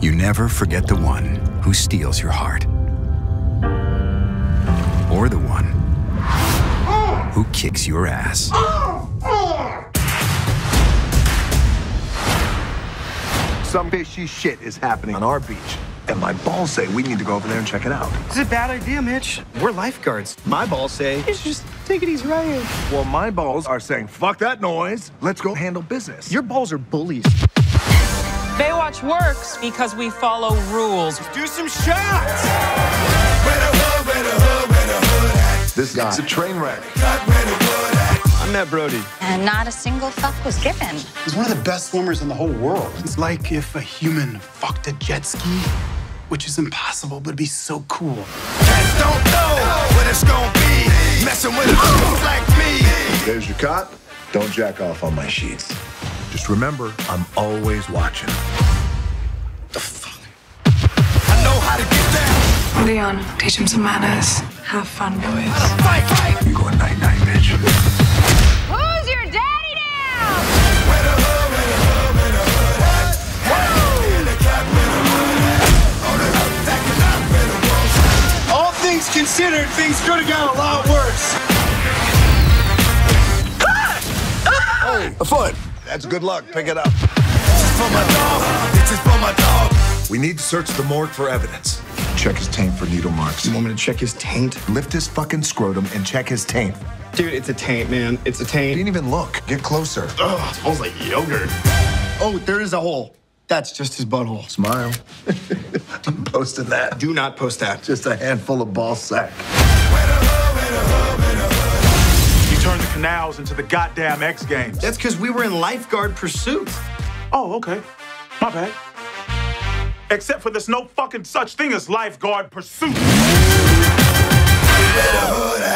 you never forget the one who steals your heart. Or the one who kicks your ass. Some fishy shit is happening on our beach. And my balls say we need to go over there and check it out. It's a bad idea, Mitch. We're lifeguards. My balls say, you should just take it easy right here. Well, my balls are saying, fuck that noise. Let's go handle business. Your balls are bullies. Baywatch works because we follow rules. Do some shots! This guy's a train wreck. I'm Matt Brody. And not a single fuck was given. He's one of the best swimmers in the whole world. It's like if a human fucked a jet ski, which is impossible, but it'd be so cool. Cats don't know what it's gonna be. Messing with a like me. There's your cop. Don't jack off on my sheets. Just remember, I'm always watching. The fuck? I know how to get down. Leon, teach him some manners. Have fun, boys. Fight, fight. You going night night, bitch. Who's your daddy now? All things considered, things could have gone a lot worse. Hey, A foot. That's good luck. Pick it up. This is for my dog. This is for my dog. We need to search the morgue for evidence. Check his taint for needle marks. You want me to check his taint? Lift his fucking scrotum and check his taint. Dude, it's a taint, man. It's a taint. Didn't even look. Get closer. Ugh, it smells like yogurt. Oh, there is a hole. That's just his butthole. Smile. I'm posting that. Do not post that. Just a handful of ball sack. Turned the canals into the goddamn X Games. That's because we were in lifeguard pursuit. Oh, okay. My bad. Except for there's no fucking such thing as lifeguard pursuit. Hood at.